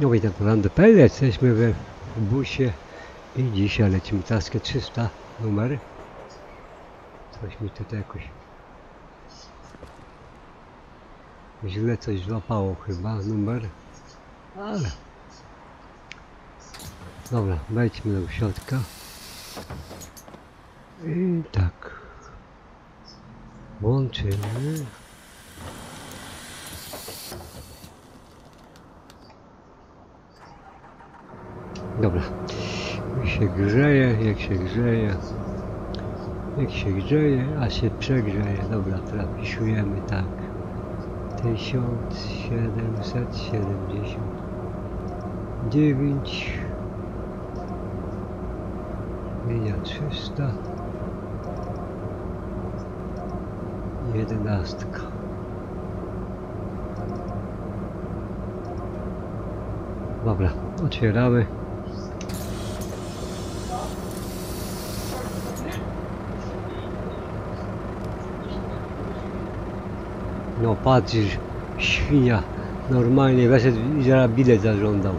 No witam Polandy.pl, jesteśmy we w busie i dzisiaj lecimy taskę 300 numer. Coś mi tutaj jakoś źle coś złapało chyba numer, ale dobra, wejdźmy do środka. I tak. Włączymy Dobra. Jak się grzeje, jak się grzeje. Jak się grzeje, a się przegrzeje. Dobra, zapisujemy tak. 1779 Linia 300 Jedenastka Dobra, otwieramy No patrzysz, świnia normalnie weszedł i zaraz bilet zażądał.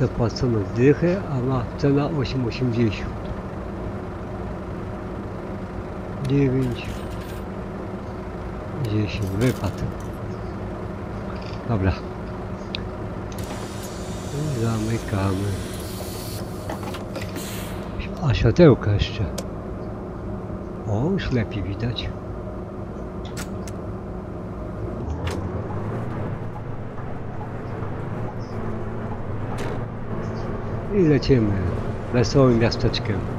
Zapłacono dychę, a ma cena 8,80. 9 10 wypad. Dobra. Zamykamy. A światełka jeszcze. O, już lepiej widać. I lecimy wesołym miasteczkiem.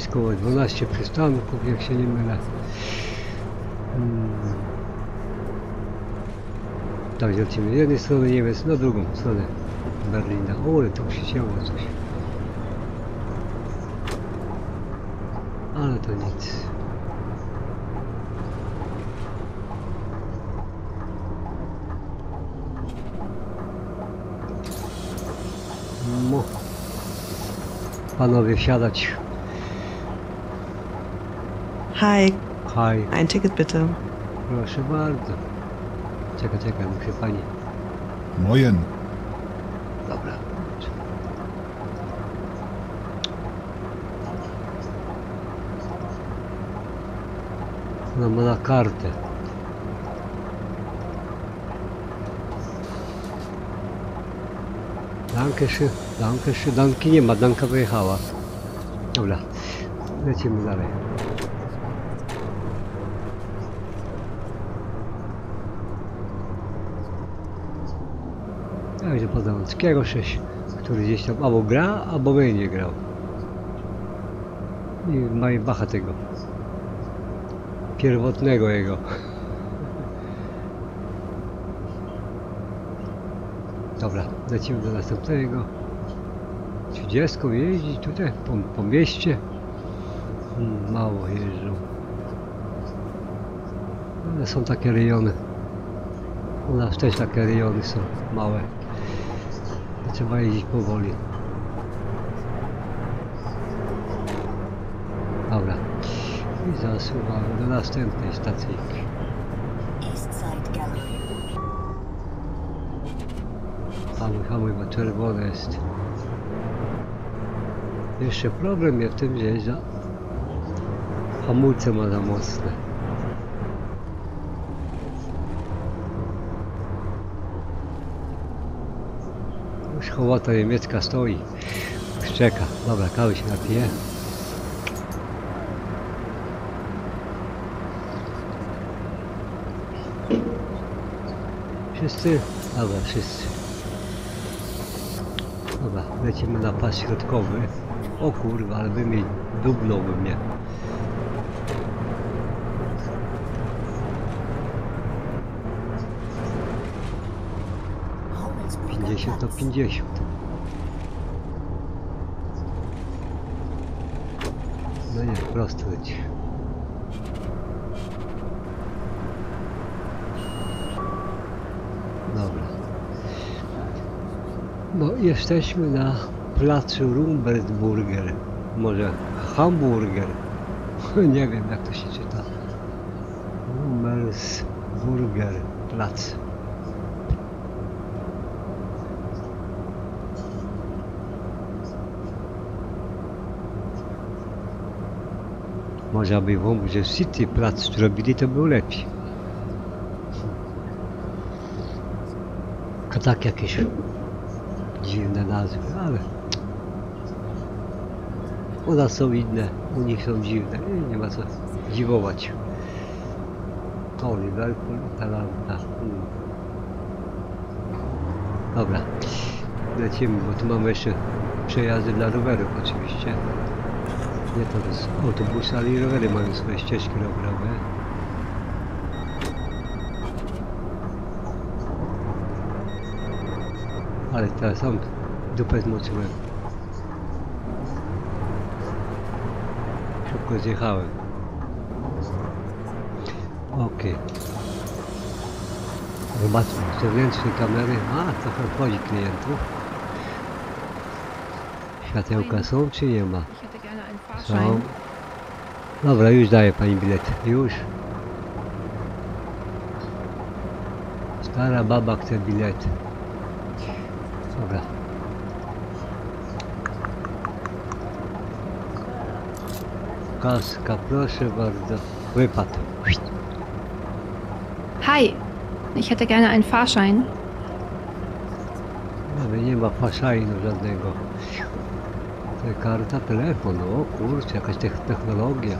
Jest koło 12 przystanków, jak się nie mylę. Hmm. Tak, lecimy z jednej strony Niemiec na drugą stronę Berlina. O, ale to przycięło coś. Ale to nic. No. Panowie, wsiadać. Hi, Haj. ein Ticket bitte. Proszę bardzo. Czekaj, czekaj, muszę pani. Moin. Dobra. Ona ma na kartę. Danke schön, danke schön. Danki nie ma, Danka wyjechała. Dobra, lecimy dalej. Podolskiego 6, który gdzieś tam albo gra, albo będzie grał. I Maybacha tego. Pierwotnego jego. Dobra, lecimy do następnego. 30 jeździ tutaj po, po mieście. Mało jeżdżą. Ale są takie rejony. U nas też takie rejony są małe. Trzeba jeździć powoli. Dobra. I zasuwamy do następnej Gallery. Hamuj, hamuj, bo czerwone jest. Jeszcze problem jest w tym, że za hamulce ma za mocne. Już hołota niemiecka stoi. Już czeka. Dobra, kawy się napije. Wszyscy? Dobra, wszyscy. Dobra, lecimy na pas środkowy. O kurwa, ale by mi dubnąłby mnie. 50 to Platz. 50. No nie, prosto leci. Dobra. No jesteśmy na placu Rumbertburger. Może Hamburger. Nie wiem jak to się czyta. Rumbersburger plac. Może aby w Homburze City plac zrobili, to był lepiej. A tak jakieś dziwne nazwy, ale u nas są inne, u nich są dziwne, nie, ma co dziwować. O, Liverpool, Atalanta. Hmm. Dobra, lecimy, bo tu mamy jeszcze przejazdy dla rowerów oczywiście. Nie to jest autobus, ale i rowery mają swoje ścieżki rowerowe. Ale teraz sam dupę zmoczyłem. Szybko zjechałem. Okej. Zobaczmy, zewnętrzne kamery. A, trochę wchodzi klientów. Światełka są czy nie ma? Ich hätte gerne einen Są. Fahrschein. Dobra, już daję pani bilet. Już. Stara baba chce bilet. Dobra. Kaska, proszę bardzo. Wypad. Hi, ich hätte gerne einen Fahrschein. Ale nie ma faszajnu żadnego. Karta, telefon. O kurczę, jakaś tech- technologia.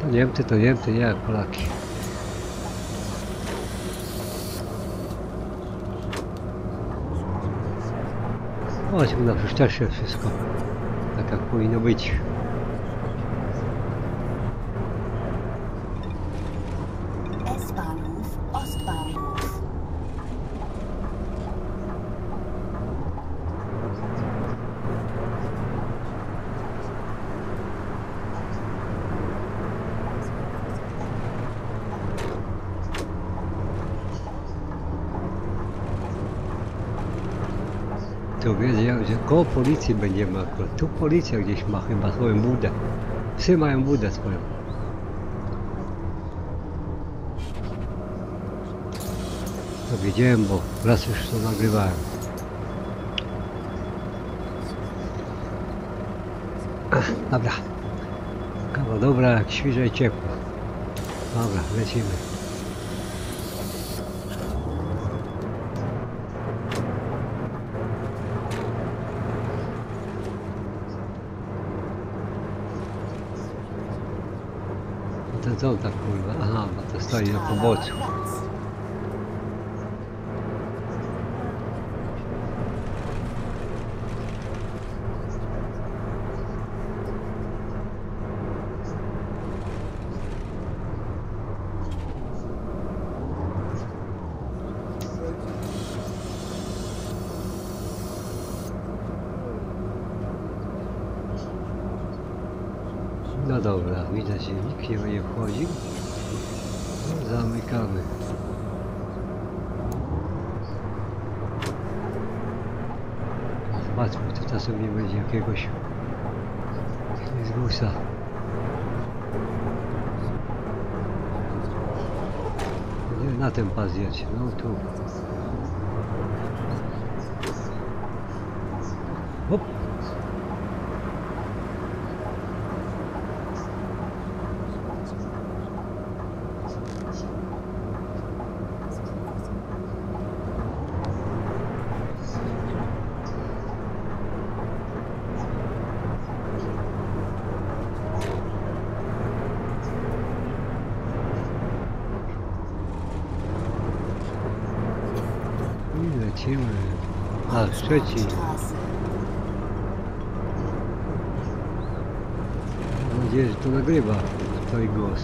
To Niemcy to Niemcy, nie jak Polaki. Chodźmy na przyszczesze wszystko. Tak jak powinno być. S-Bahnhof Ostbahnhof. To wiedział, że koło policji będziemy akurat. Tu policja gdzieś ma chyba swoją budę. Psy mają budę swoją. To wiedziałem, bo raz już to nagrywałem. Dobra. Kawa dobra, jak świeże i ciepło. Dobra, lecimy. To co tak kurwa? Aha, bo to stoi na poboczu. Platz. No dobra, widać, że nikt nie będzie wchodził. No, Zamykamy. Zobaczmy, czy czasem nie będzie jakiegoś zgusa. Na ten pas jedź, no tu. Hop. I lecimy. A, trzeci. Straße. Mam nadzieję, że to nagrywa twój głos.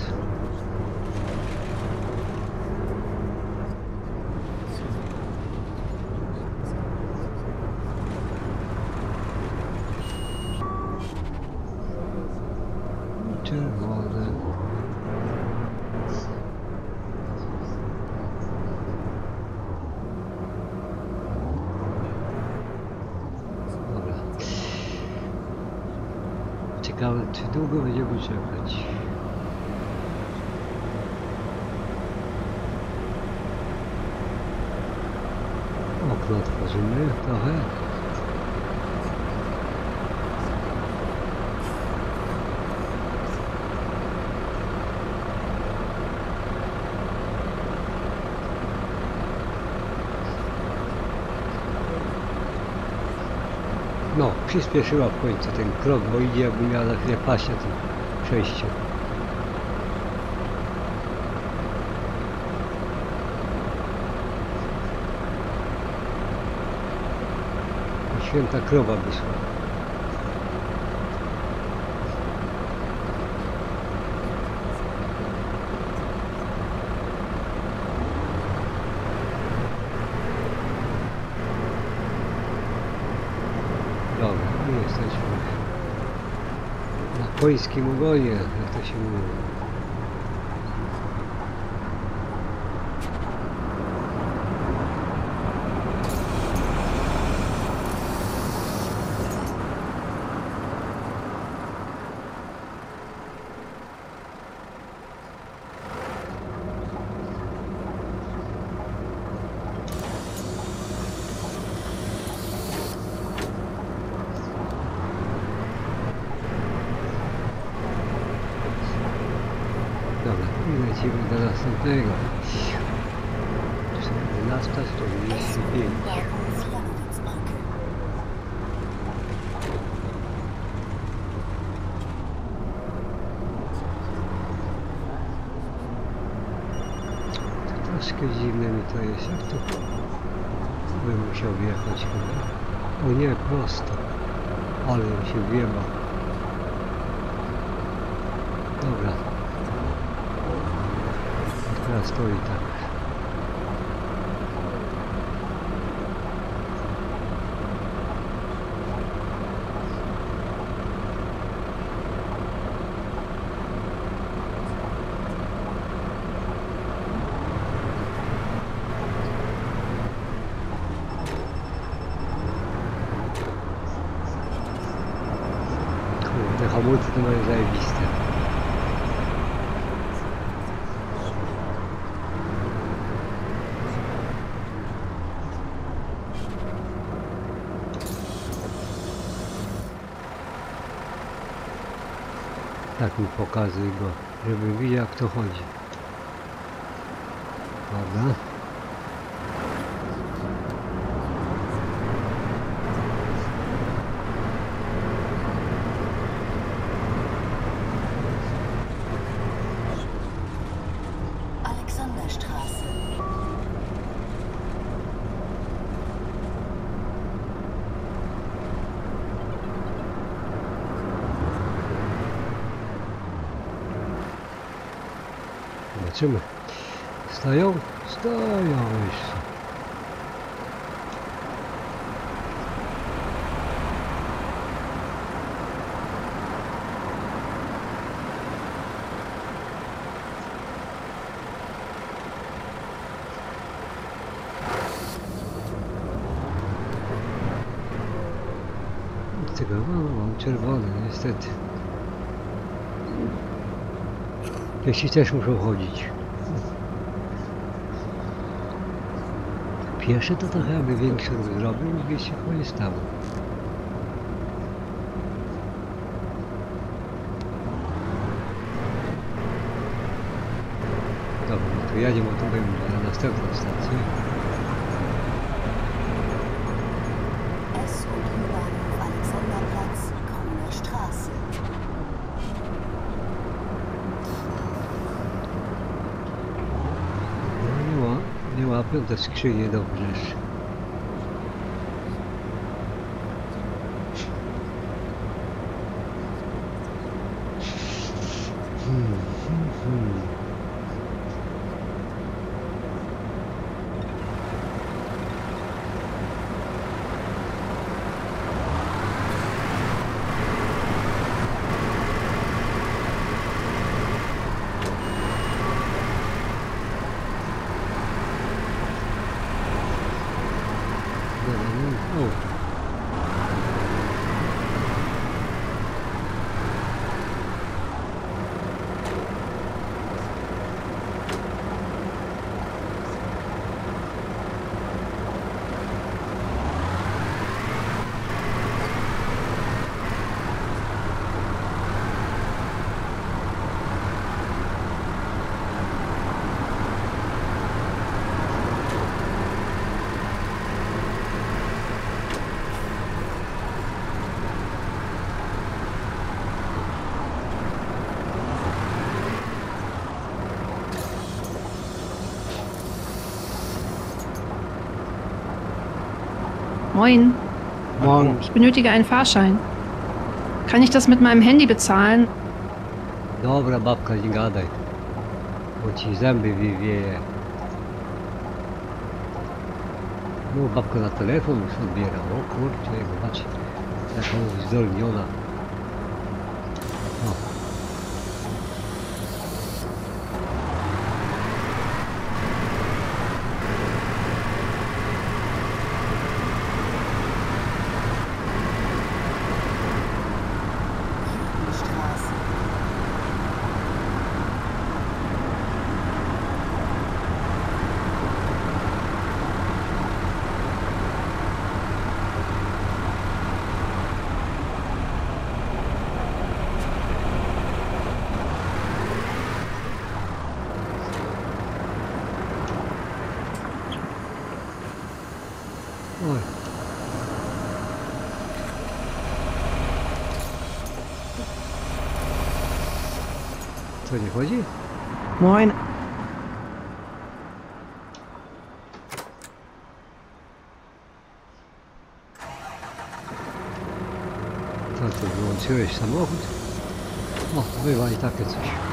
Ciekawe, czy długo będziemy czekać. Okno otworzymy trochę. No, przyspieszyła w końcu ten krok, bo idzie jakby miała za chwilę paść na tym przejściu. Święta krowa wyszła. Dobra, my jesteśmy na pońskim ogonie, jak to się mówi. Dobra, i lecimy do następnego. 14.45. Bahnhof Janowitzbrücke. Troszkę dziwne mi to jest, jak to bym musiał wjechać chyba. O nie, prosto. Ale się wjebał. Dobra. Teraz stoi tak. Kurde, hamulce to mają zajebiste. Tak mi pokazuj go, żebym widział jak to chodzi. Dobra. Alexanderstraße. Zobaczymy. Stoją? Stoją jeszcze. Tego mam, mam czerwony niestety. Piesi też muszą chodzić. Pieszy to trochę aby większy ruch zrobił, by się nie stało. Dobra, to jedziemy tutaj na następną stację. Te skrzynie dobrze. Moin. Morgen. Ich benötige einen Fahrschein. Kann ich das mit meinem Handy bezahlen? Dobra babka, nie gadaj. Bo ci zęby wywieje. No babka na telefon już odbiera. O kurczę, zobacz. Jaka uzdolniona. Co nie chodzi? Moin. Co ty wyłączyłeś samochód? O, bywa i takie coś.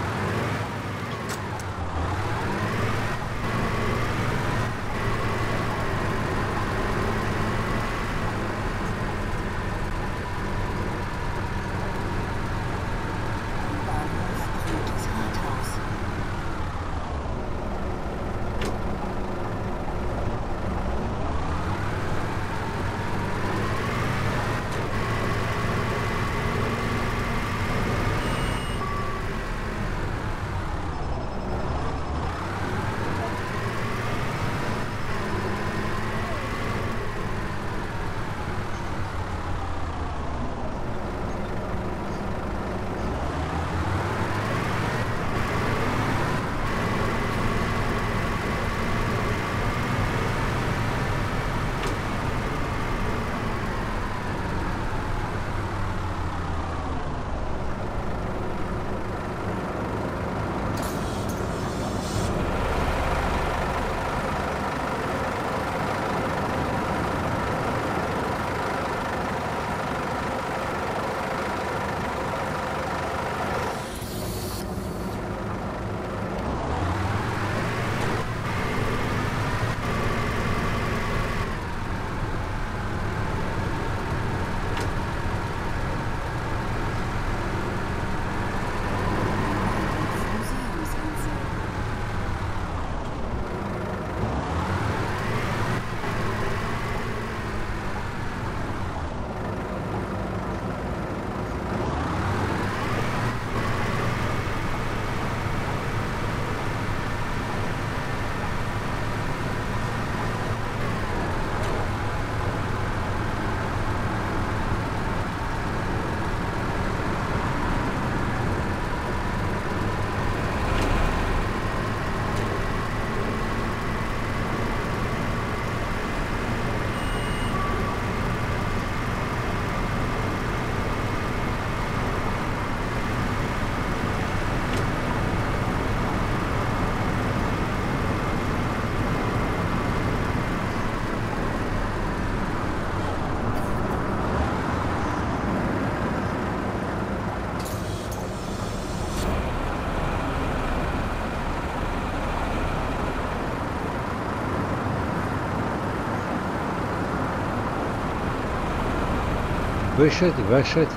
Wyszedł, weszedł.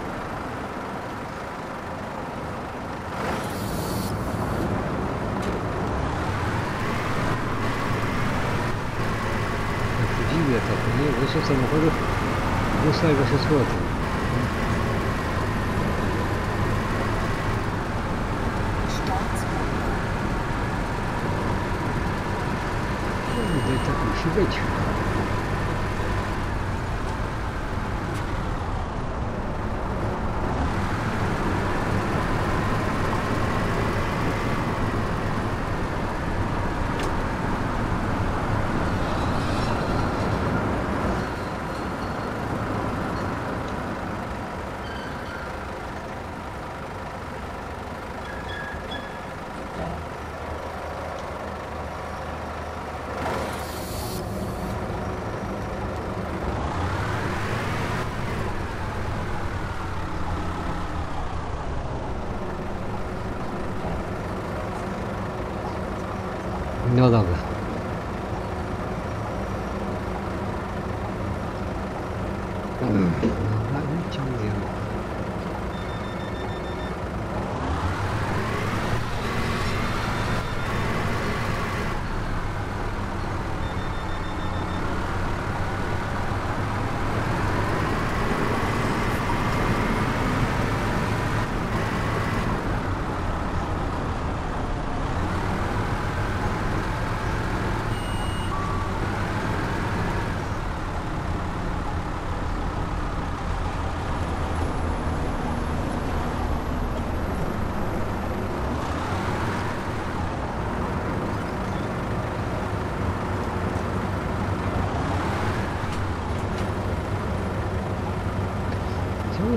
Jak to dziwnie tak, nie? Wyszedł No dobra. Dobra,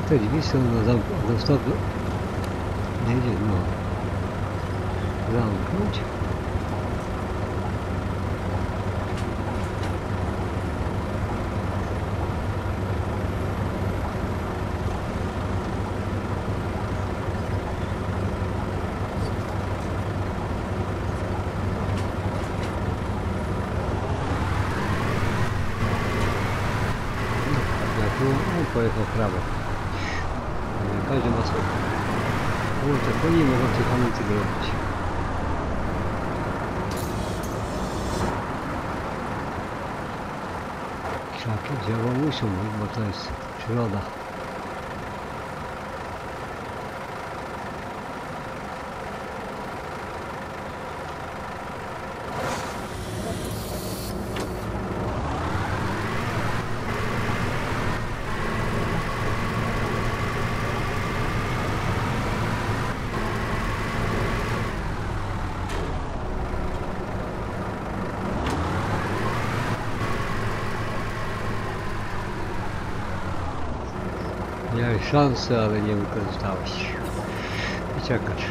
Czemu te drzwi są na zamk- na stop? Nie, nie, no. Zamknąć? Ja tu on pojechał w prawo. Nie, Każdy ma swoje. Kurczę, to nie mogą tych hamulców robić. Krzaki drzewo muszą być, bo szansę, ale nie wykorzystałeś. I czekasz.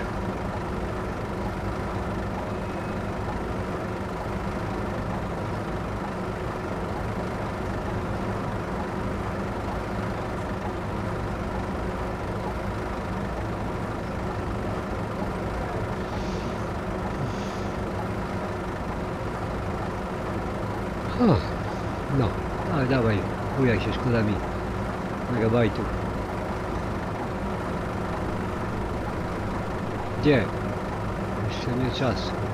No, ale dawaj, bujaj się szkodami megabajtów. Gdzie? Jeszcze nie czas.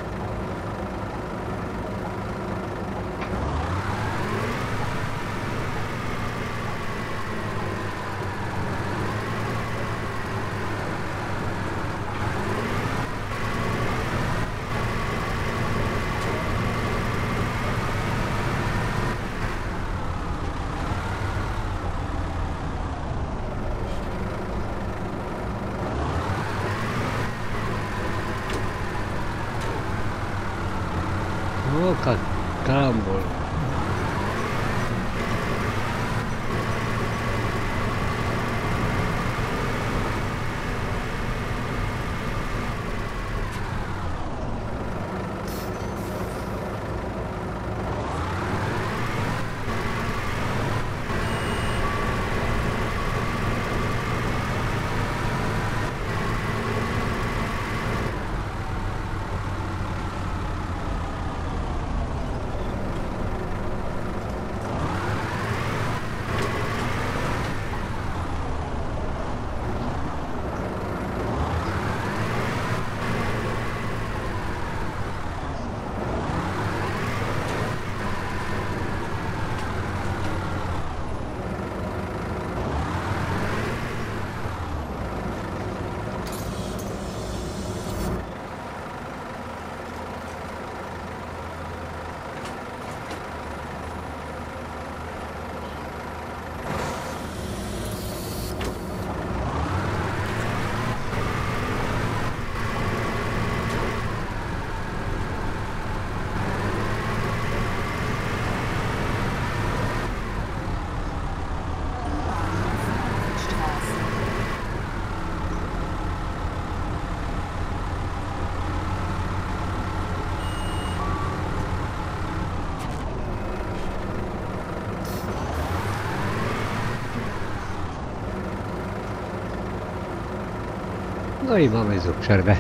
No i mamy znów przerwę.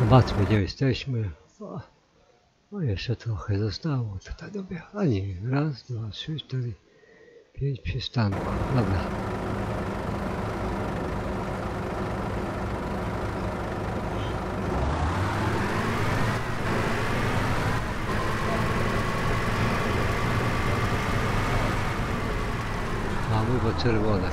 Zobaczmy gdzie jesteśmy. O, no jeszcze trochę zostało. Co ta dobra? A nie, raz, dwa, trzy, cztery, pięć przystanków. Dobra. Czerwone.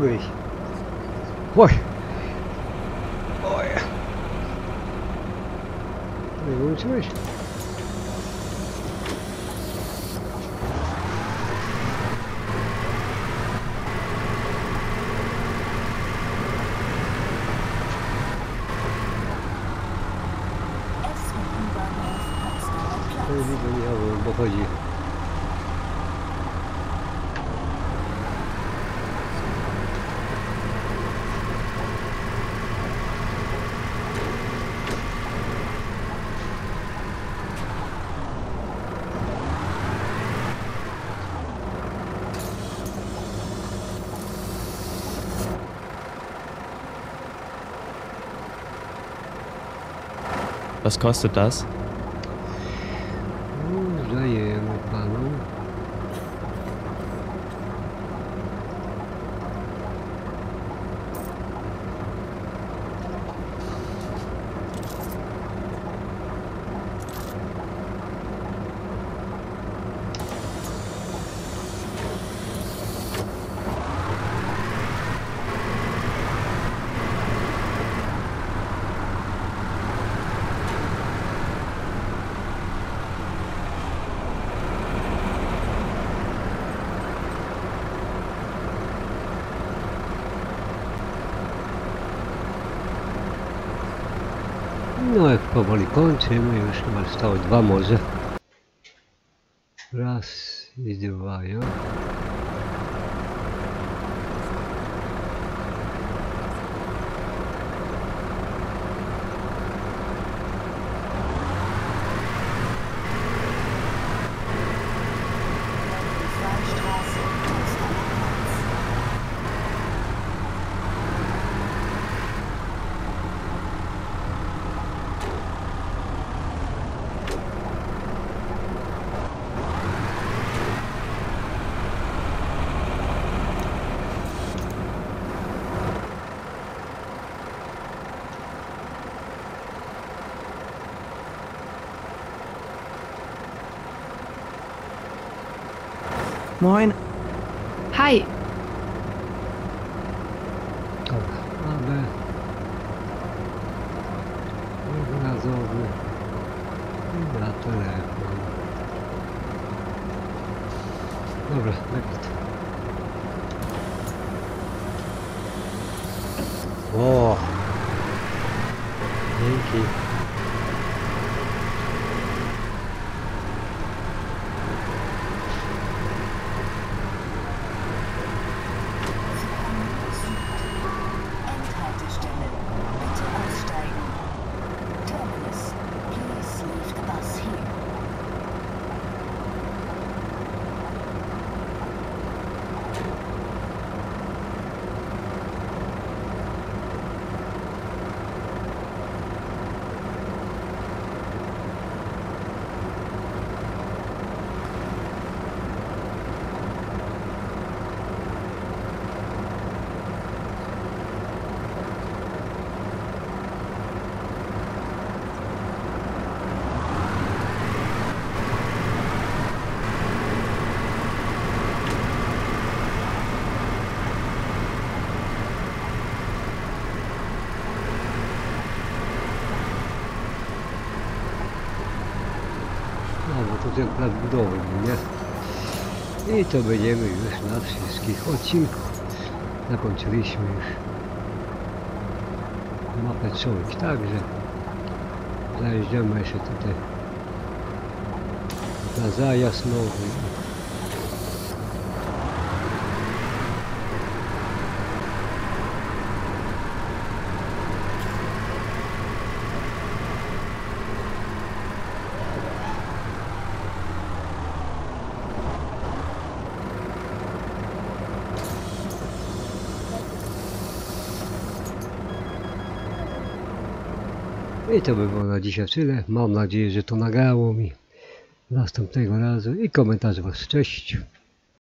дергайся. Was kostet das? Kończymy, już chyba zostało dwa może. Raz i dwa, ja. Freistraße, Potsdamer Platz. Moin. Hi. Dobra, mamy jednorazowy i na telefon. Dobra, legit. O! Dzięki. Potem plac budowy, nie? I to będziemy już na wszystkich odcinku. Zakończyliśmy już mapę człowiek, także zajeżdżamy jeszcze tutaj na zajazd nowy. I to by było na dzisiaj tyle. Mam nadzieję, że to nagrało mi następnego razu i komentarz was. Cześć.